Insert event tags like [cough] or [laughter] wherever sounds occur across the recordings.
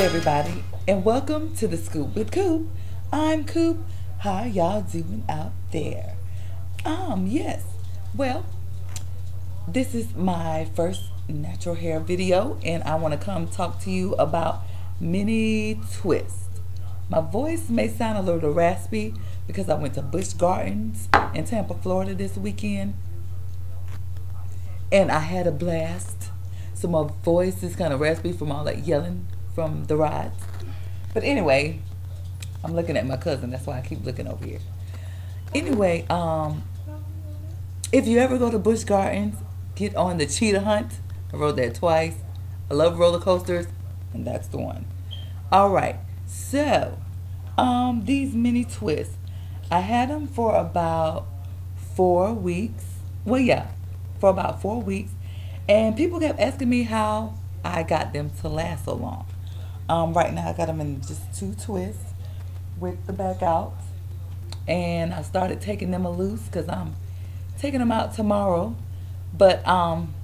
everybody, and welcome to the Scoop with Coop. I'm Coop. How y'all doing out there? Um, yes. Well, this is my first natural hair video, and I want to come talk to you about mini twist. My voice may sound a little raspy because I went to Busch Gardens in Tampa, Florida this weekend, and I had a blast. So my voice is kind of raspy from all that yelling from the rides. But anyway, I'm looking at my cousin. That's why I keep looking over here. Anyway, um, if you ever go to Busch Gardens, get on the Cheetah Hunt. I rode that twice. I love roller coasters, and that's the one. All right, so um, these mini twists, I had them for about four weeks. Well, yeah, for about four weeks, and people kept asking me how I got them to last so long. Um, right now, I got them in just two twists with the back out, and I started taking them loose because I'm taking them out tomorrow. But um,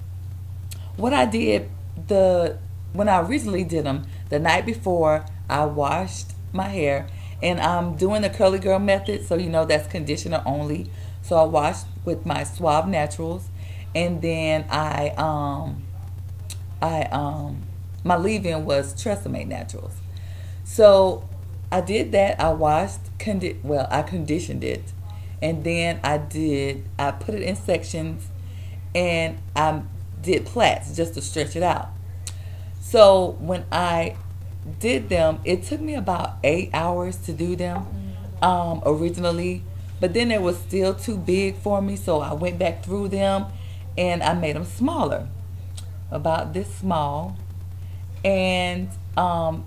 what I did the when I originally did them the night before, I washed my hair, and I'm doing the curly girl method, so you know that's conditioner only. So I washed with my Suave Naturals, and then I um I um my leave-in was Tresemme Naturals. So I did that. I washed, condi- well, I conditioned it, and then I did. I put it in sections, and I did plaits just to stretch it out. So when I did them, it took me about eight hours to do them um, originally, but then it was still too big for me, so I went back through them, and I made them smaller, about this small and um,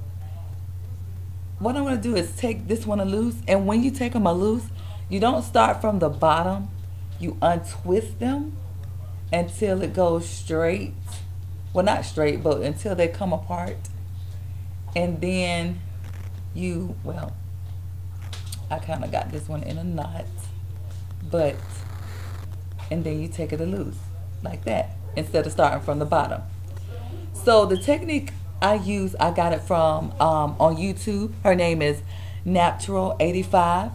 what I'm going to do is take this one loose. And when you take them a loose, you don't start from the bottom. You untwist them until it goes straight. Well, not straight, but until they come apart. And then you, well, I kind of got this one in a knot. But, and then you take it a loose like that instead of starting from the bottom. So the technique I use, I got it from um, on YouTube. Her name is Naptural85.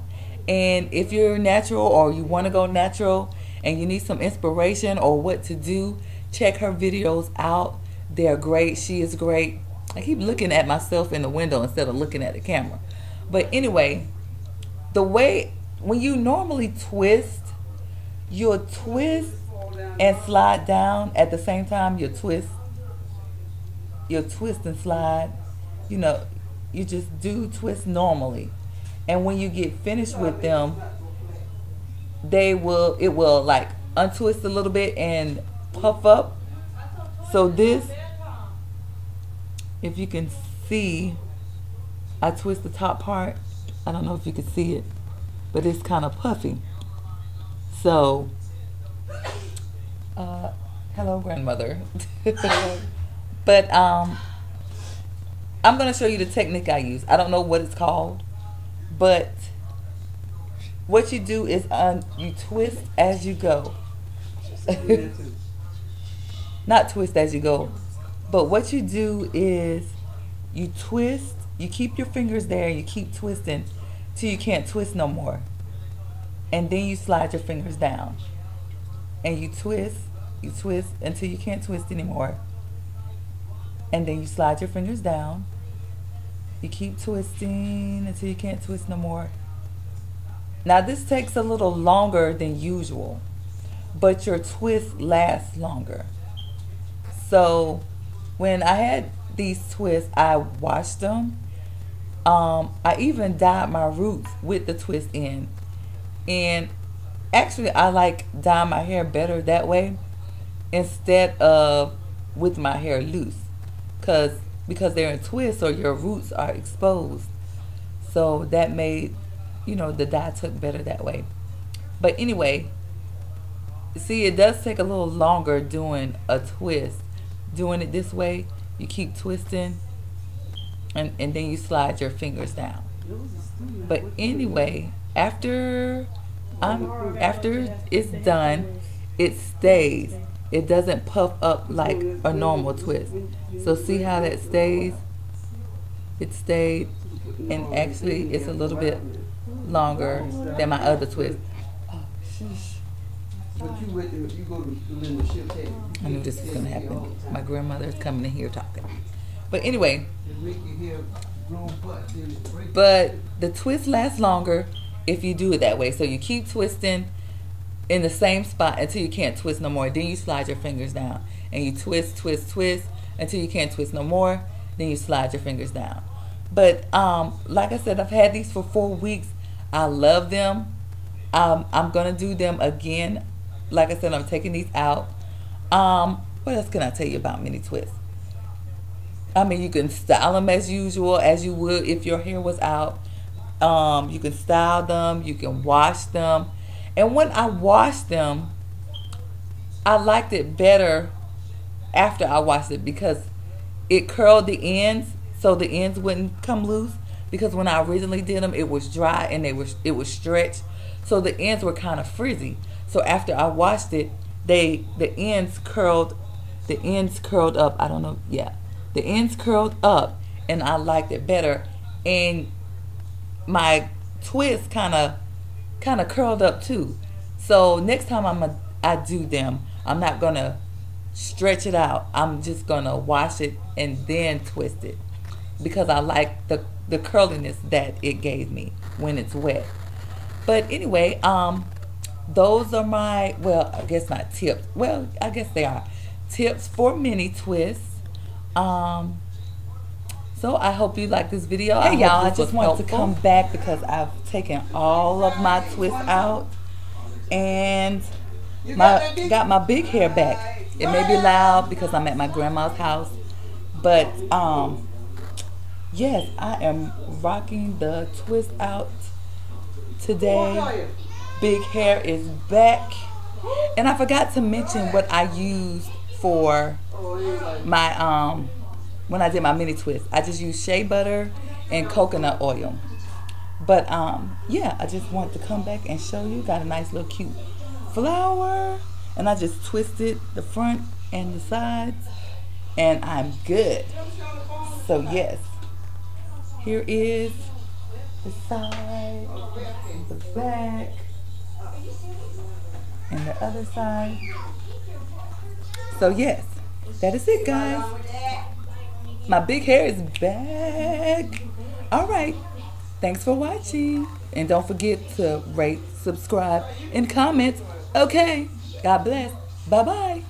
And if you're natural or you want to go natural and you need some inspiration or what to do, check her videos out. They're great. She is great. I keep looking at myself in the window instead of looking at the camera. But anyway, the way when you normally twist, you'll twist and slide down at the same time you twist your twist and slide, you know, you just do twist normally. And when you get finished with them, they will, it will like untwist a little bit and puff up. So this, if you can see, I twist the top part. I don't know if you can see it, but it's kind of puffy. So, uh, hello grandmother. [laughs] But um, I'm going to show you the technique I use. I don't know what it's called, but what you do is um, you twist as you go. [laughs] Not twist as you go, but what you do is you twist, you keep your fingers there, you keep twisting till you can't twist no more. And then you slide your fingers down. And you twist, you twist until you can't twist anymore and then you slide your fingers down. You keep twisting until you can't twist no more. Now this takes a little longer than usual, but your twist lasts longer. So when I had these twists, I washed them. Um, I even dyed my roots with the twist in. And actually I like dye my hair better that way instead of with my hair loose because because they're in twists or your roots are exposed. So that made, you know, the dye took better that way. But anyway, see, it does take a little longer doing a twist. Doing it this way, you keep twisting and, and then you slide your fingers down. But anyway, after I'm after it's done, it stays it doesn't puff up like a normal twist. So see how that stays? it stayed, and actually it's a little bit longer than my other twist. But you went to, you go she'll tell you. I knew this was gonna happen. My grandmother is coming in here talking. But anyway, It make you hear grown butt, then it break. but the twist lasts longer if you do it that way. So you keep twisting in the same spot until you can't twist no more. Then you slide your fingers down and you twist, twist, twist until you can't twist no more. Then you slide your fingers down. But um, like I said, I've had these for four weeks. I love them. Um, I'm gonna do them again. Like I said, I'm taking these out. Um, what else can I tell you about mini twists? I mean, you can style them as usual, as you would if your hair was out. Um, you can style them, you can wash them. And when I washed them, I liked it better after I washed it because it curled the ends so the ends wouldn't come loose. Because when I originally did them, it was dry and they was it was stretched, so the ends were kind of frizzy. So after I washed it, they the ends curled, the ends curled up. I don't know, yeah, the ends curled up, and I liked it better. And my twist kind of kind of curled up too. So next time I'm a, I do them, I'm not gonna stretch it out. I'm just gonna wash it and then twist it because I like the the curliness that it gave me when it's wet. But anyway, um, those are my well, I guess not tips. Well, I guess they are tips for mini twists. Um, so I hope you like this video. Hey y'all, I just want to come back because I've taken all of my twists out and my got my big hair back. It may be loud because I'm at my grandma's house, but um, yes, I am rocking the twist out today. Big hair is back, and I forgot to mention what I used for my um when I did my mini twist. I just used shea butter and coconut oil. But um yeah, I just want to come back and show you. Got a nice little cute flower. And I just twisted the front and the sides. And I'm good. So yes. Here is the side, the back, and the other side. So yes, that is it guys. My big hair is back. All right. Thanks for watching. And don't forget to rate, subscribe, and comment. Okay. God bless. Bye bye.